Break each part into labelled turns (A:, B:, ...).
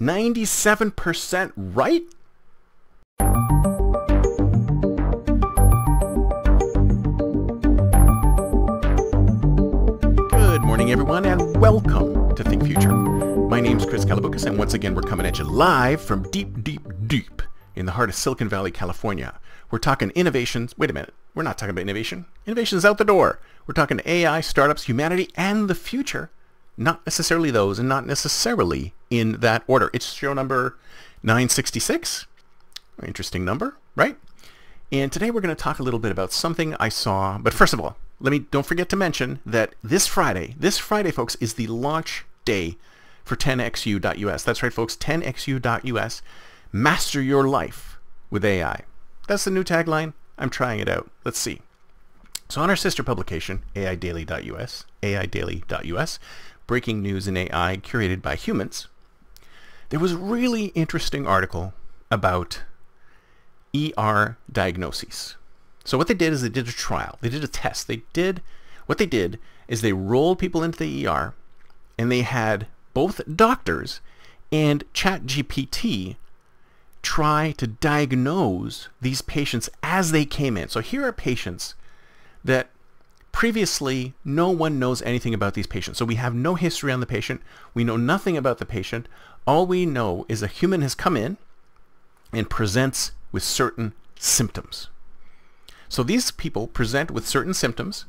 A: 97% right? Good morning, everyone, and welcome to Think Future. My name's Chris Kalaboukis, and once again, we're coming at you live from deep, deep, deep in the heart of Silicon Valley, California. We're talking innovations. Wait a minute. We're not talking about innovation. Innovation is out the door. We're talking AI, startups, humanity, and the future. Not necessarily those, and not necessarily in that order. It's show number 966. Interesting number, right? And today we're going to talk a little bit about something I saw. But first of all, let me don't forget to mention that this Friday, this Friday, folks, is the launch day for 10xyou.us. That's right, folks, 10xyou.us. Master your life with AI. That's the new tagline. I'm trying it out. Let's see. So on our sister publication, aidaily.us, aidaily.us, breaking news in AI curated by humans, there was a really interesting article about ER diagnoses. So what they did is they did a trial. They did a test. They did, what they did is they rolled people into the ER and they had both doctors and ChatGPT try to diagnose these patients as they came in. So here are patients that previously no one knows anything about these patients. So we have no history on the patient. We know nothing about the patient. All we know is a human has come in and presents with certain symptoms. So these people present with certain symptoms,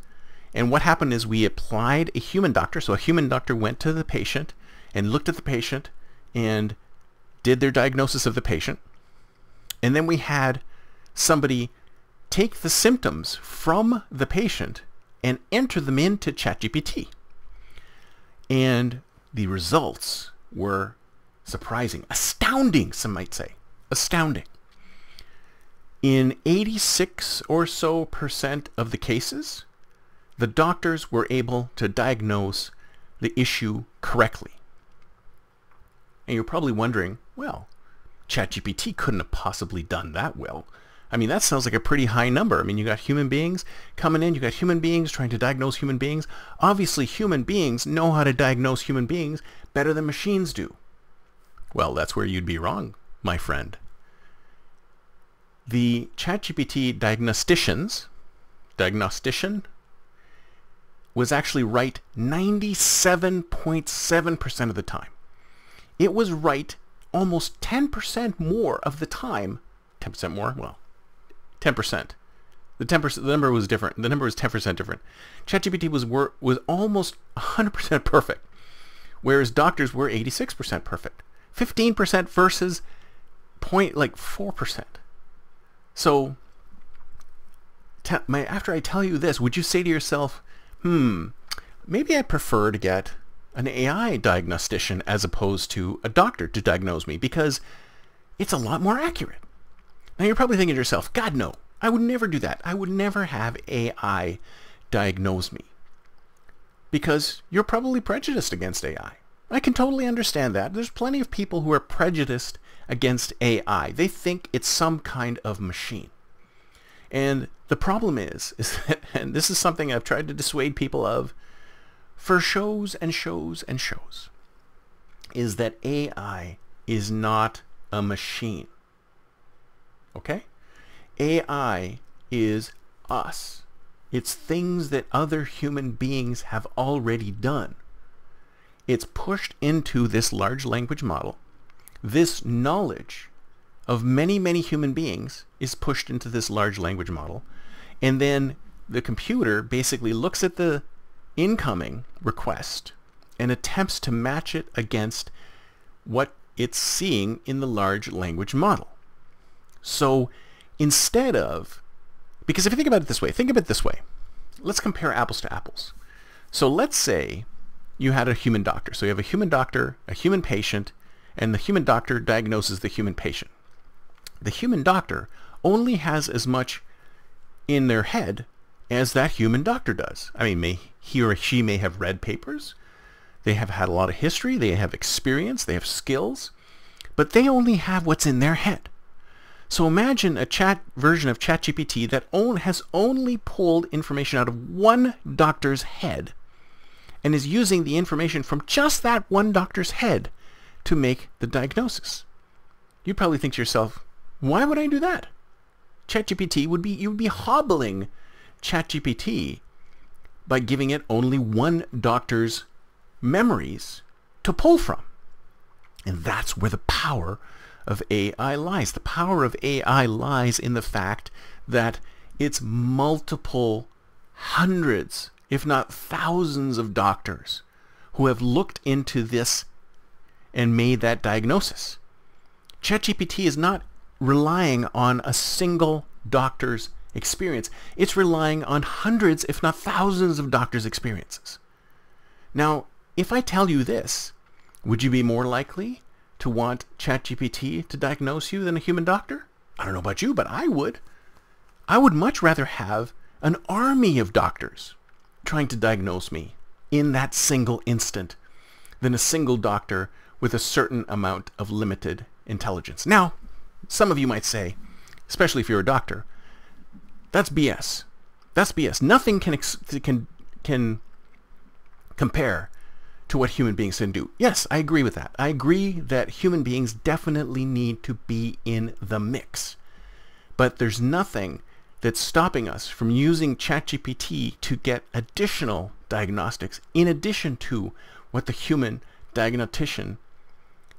A: and what happened is we applied a human doctor. So a human doctor went to the patient and looked at the patient and did their diagnosis of the patient. And then we had somebody take the symptoms from the patient and enter them into ChatGPT. And the results were surprising, astounding, some might say. Astounding. In 86 or so percent of the cases, the doctors were able to diagnose the issue correctly. And you're probably wondering, well, ChatGPT couldn't have possibly done that well. I mean, that sounds like a pretty high number. I mean, you got human beings coming in, you got human beings trying to diagnose human beings. Obviously, human beings know how to diagnose human beings better than machines do. Well, that's where you'd be wrong, my friend the ChatGPT diagnosticians, diagnostician, was actually right 97.7% of the time. It was right almost 10% more of the time. 10% more? Well, 10%. The 10% the number was different. The number was 10% different. ChatGPT was were, was almost 100% perfect, whereas doctors were 86% perfect. 15% versus point like 4%. So, my, after I tell you this, would you say to yourself, hmm, maybe I prefer to get an AI diagnostician as opposed to a doctor to diagnose me because it's a lot more accurate. Now you're probably thinking to yourself, God no, I would never do that. I would never have AI diagnose me because you're probably prejudiced against AI. I can totally understand that. There's plenty of people who are prejudiced against AI. They think it's some kind of machine. And the problem is, is that, and this is something I've tried to dissuade people of for shows and shows and shows, is that AI is not a machine. Okay? AI is us. It's things that other human beings have already done. It's pushed into this large language model this knowledge of many, many human beings is pushed into this large language model. And then the computer basically looks at the incoming request and attempts to match it against what it's seeing in the large language model. So instead of, because if you think about it this way, think of it this way. Let's compare apples to apples. So let's say you had a human doctor. So you have a human doctor, a human patient, and the human doctor diagnoses the human patient. The human doctor only has as much in their head as that human doctor does. I mean, may, he or she may have read papers, they have had a lot of history, they have experience, they have skills, but they only have what's in their head. So imagine a chat version of ChatGPT that own, has only pulled information out of one doctor's head and is using the information from just that one doctor's head to make the diagnosis. You probably think to yourself, why would I do that? ChatGPT would be, you would be hobbling ChatGPT by giving it only one doctor's memories to pull from. And that's where the power of AI lies. The power of AI lies in the fact that it's multiple hundreds, if not thousands of doctors who have looked into this and made that diagnosis. ChatGPT is not relying on a single doctor's experience. It's relying on hundreds, if not thousands of doctors' experiences. Now, if I tell you this, would you be more likely to want ChatGPT to diagnose you than a human doctor? I don't know about you, but I would. I would much rather have an army of doctors trying to diagnose me in that single instant than a single doctor with a certain amount of limited intelligence. Now, some of you might say, especially if you're a doctor, that's BS. That's BS. Nothing can can can compare to what human beings can do. Yes, I agree with that. I agree that human beings definitely need to be in the mix. But there's nothing that's stopping us from using ChatGPT to get additional diagnostics in addition to what the human diagnostician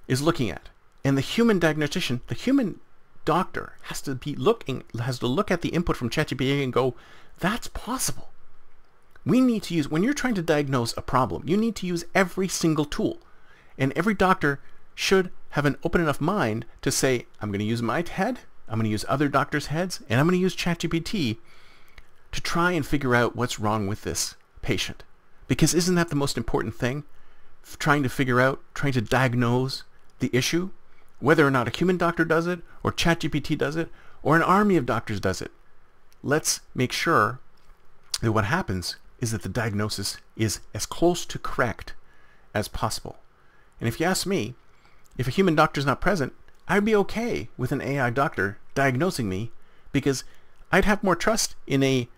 A: is looking at. And the human diagnostician, the human doctor has to be looking, has to look at the input from ChatGPT and go, that's possible. We need to use, when you're trying to diagnose a problem, you need to use every single tool. And every doctor should have an open enough mind to say, I'm going to use my head, I'm going to use other doctors' heads, and I'm going to use ChatGPT to try and figure out what's wrong with this patient. Because isn't that the most important thing? Trying to figure out, trying to diagnose the issue, whether or not a human doctor does it, or ChatGPT does it, or an army of doctors does it. Let's make sure that what happens is that the diagnosis is as close to correct as possible. And if you ask me, if a human doctor is not present, I'd be okay with an AI doctor diagnosing me because I'd have more trust in a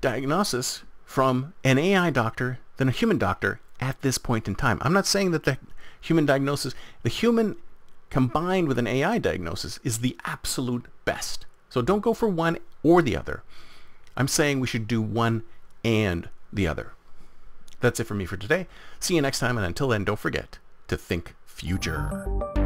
A: diagnosis from an AI doctor than a human doctor at this point in time. I'm not saying that the human diagnosis, the human combined with an AI diagnosis is the absolute best. So don't go for one or the other. I'm saying we should do one and the other. That's it for me for today. See you next time, and until then, don't forget to think future.